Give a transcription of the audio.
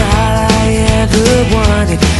all I ever wanted